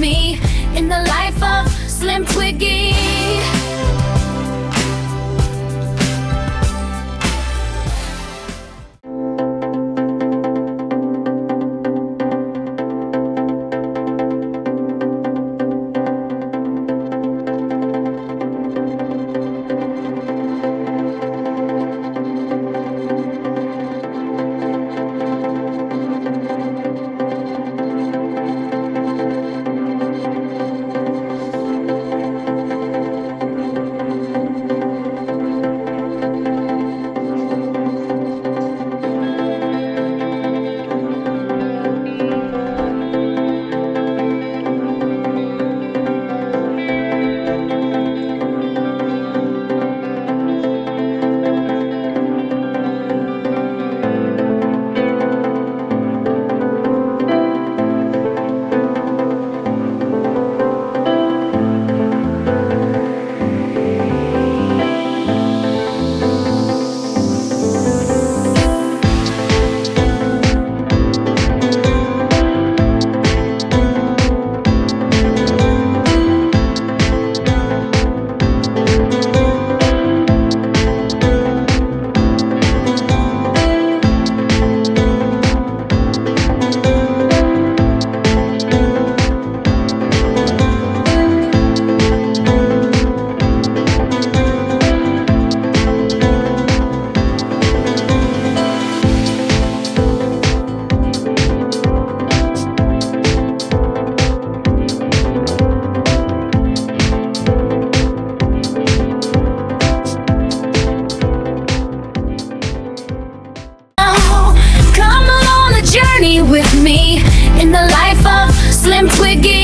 me them twiggy